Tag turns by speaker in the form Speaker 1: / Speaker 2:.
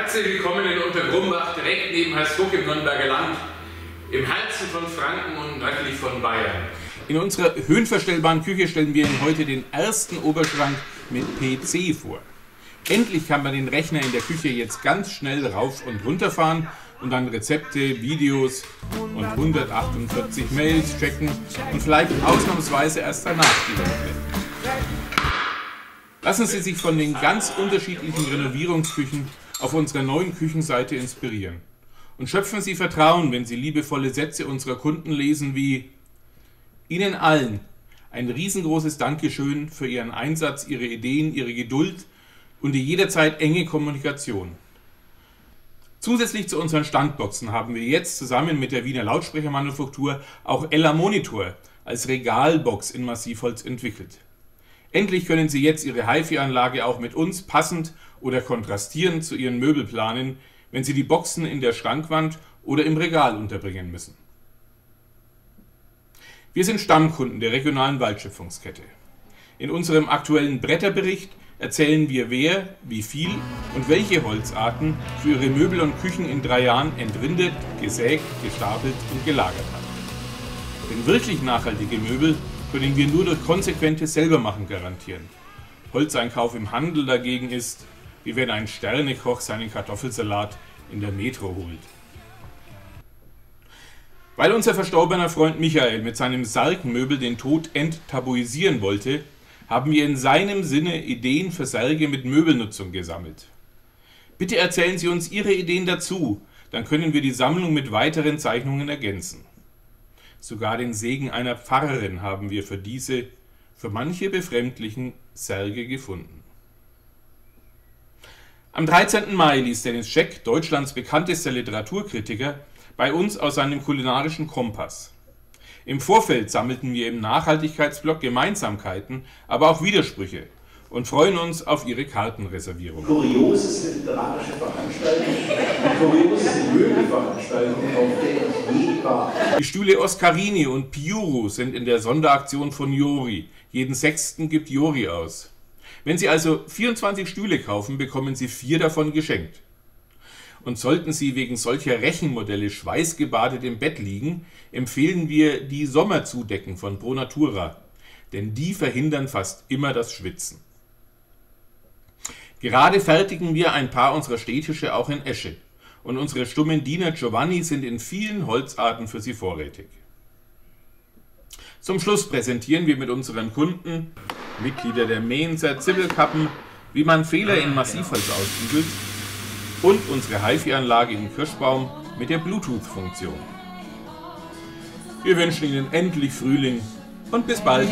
Speaker 1: Herzlich willkommen in Untergrumbach, direkt neben Hersbruck im Nürnberger Land, im Herzen von Franken und nördlich von Bayern.
Speaker 2: In unserer höhenverstellbaren Küche stellen wir Ihnen heute den ersten Oberschrank mit PC vor. Endlich kann man den Rechner in der Küche jetzt ganz schnell rauf und runter fahren und dann Rezepte, Videos und 148 Mails checken und vielleicht ausnahmsweise erst danach die Lassen Sie sich von den ganz unterschiedlichen Renovierungsküchen auf unserer neuen Küchenseite inspirieren. Und schöpfen Sie Vertrauen, wenn Sie liebevolle Sätze unserer Kunden lesen wie Ihnen allen ein riesengroßes Dankeschön für Ihren Einsatz, Ihre Ideen, Ihre Geduld und die jederzeit enge Kommunikation. Zusätzlich zu unseren Standboxen haben wir jetzt zusammen mit der Wiener Lautsprechermanufaktur auch Ella Monitor als Regalbox in Massivholz entwickelt. Endlich können Sie jetzt Ihre HiFi-Anlage auch mit uns passend oder kontrastierend zu Ihren Möbel planen, wenn Sie die Boxen in der Schrankwand oder im Regal unterbringen müssen. Wir sind Stammkunden der regionalen Waldschöpfungskette. In unserem aktuellen Bretterbericht erzählen wir, wer, wie viel und welche Holzarten für ihre Möbel und Küchen in drei Jahren entrindet, gesägt, gestapelt und gelagert hat. Denn wirklich nachhaltige Möbel können wir nur durch konsequentes Selbermachen garantieren. Holzeinkauf im Handel dagegen ist, wie wenn ein Sternekoch seinen Kartoffelsalat in der Metro holt. Weil unser verstorbener Freund Michael mit seinem Sargmöbel den Tod enttabuisieren wollte, haben wir in seinem Sinne Ideen für Särge mit Möbelnutzung gesammelt. Bitte erzählen Sie uns Ihre Ideen dazu, dann können wir die Sammlung mit weiteren Zeichnungen ergänzen. Sogar den Segen einer Pfarrerin haben wir für diese, für manche befremdlichen Särge gefunden. Am 13. Mai ließ Dennis Scheck, Deutschlands bekanntester Literaturkritiker, bei uns aus seinem kulinarischen Kompass. Im Vorfeld sammelten wir im Nachhaltigkeitsblock Gemeinsamkeiten, aber auch Widersprüche und freuen uns auf Ihre Kartenreservierung.
Speaker 3: Kuriose literarische Veranstaltung,
Speaker 2: Die Stühle Oscarini und Piuru sind in der Sonderaktion von Jori. Jeden Sechsten gibt Jori aus. Wenn Sie also 24 Stühle kaufen, bekommen Sie vier davon geschenkt. Und sollten Sie wegen solcher Rechenmodelle schweißgebadet im Bett liegen, empfehlen wir die Sommerzudecken von Pro Natura, denn die verhindern fast immer das Schwitzen. Gerade fertigen wir ein paar unserer Städtische auch in Esche und unsere stummen Diener Giovanni sind in vielen Holzarten für Sie vorrätig. Zum Schluss präsentieren wir mit unseren Kunden, Mitglieder der Mainzer Zibbelkappen, wie man Fehler in Massivholz ausbügelt und unsere HiFi-Anlage in Kirschbaum mit der Bluetooth-Funktion. Wir wünschen Ihnen endlich Frühling und bis bald.